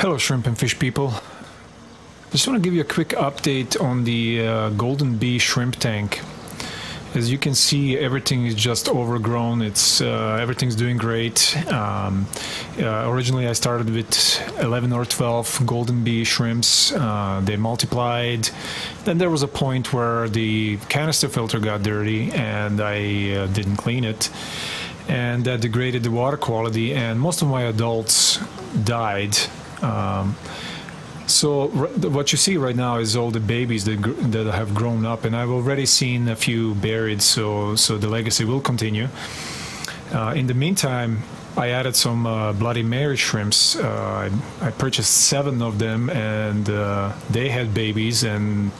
Hello, shrimp and fish people. Just want to give you a quick update on the uh, Golden Bee shrimp tank. As you can see, everything is just overgrown. It's uh, everything's doing great. Um, uh, originally, I started with 11 or 12 Golden Bee shrimps. Uh, they multiplied. Then there was a point where the canister filter got dirty, and I uh, didn't clean it, and that degraded the water quality. And most of my adults died. Um, so what you see right now is all the babies that that have grown up, and I've already seen a few berried. So so the legacy will continue. Uh, in the meantime, I added some uh, Bloody Mary shrimps. Uh, I, I, purchased seven of them, and uh, they had babies. And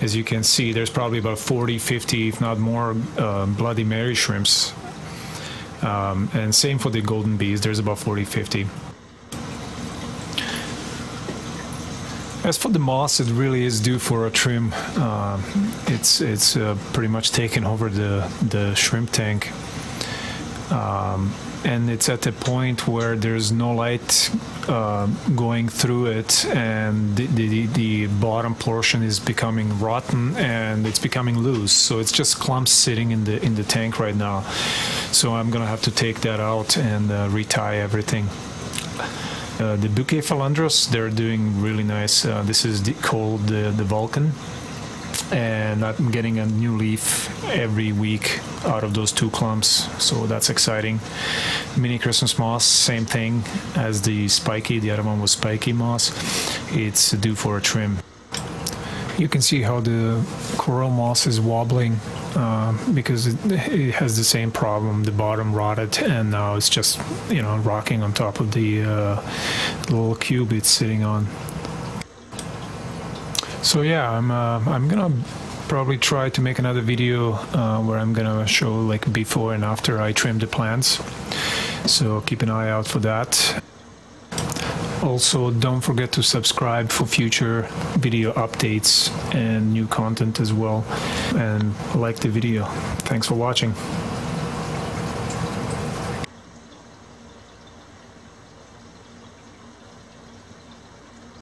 as you can see, there's probably about 40, 50, if not more, uh, Bloody Mary shrimps. Um, and same for the golden bees. There's about 40, 50. As for the moss, it really is due for a trim. Uh, it's it's uh, pretty much taken over the the shrimp tank, um, and it's at a point where there's no light uh, going through it, and the, the, the bottom portion is becoming rotten and it's becoming loose. So it's just clumps sitting in the in the tank right now. So I'm gonna have to take that out and uh, retie everything. Uh, the Bucephalandras, they're doing really nice. Uh, this is the, called the, the Vulcan. And I'm getting a new leaf every week out of those two clumps, so that's exciting. Mini Christmas moss, same thing as the spiky. The other one was spiky moss. It's due for a trim. You can see how the coral moss is wobbling uh, because it, it, has the same problem. The bottom rotted, and now it's just you know rocking on top of the uh, little cube it's sitting on. So yeah, I'm uh, I'm gonna probably try to make another video uh, where I'm gonna show like before and after I trim the plants. So keep an eye out for that. Also, don't forget to subscribe for future video updates and new content as well. And like the video. Thanks for watching.